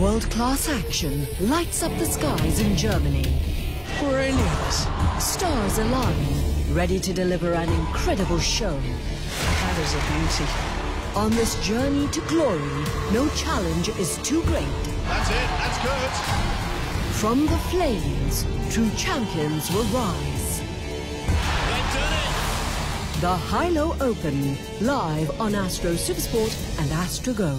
World-class action lights up the skies in Germany. Brilliant. Stars align, ready to deliver an incredible show. That is a beauty. On this journey to glory, no challenge is too great. That's it. That's good. From the flames, true champions will rise. They've done it. The Hylo Open, live on Astro Supersport and Astro Go.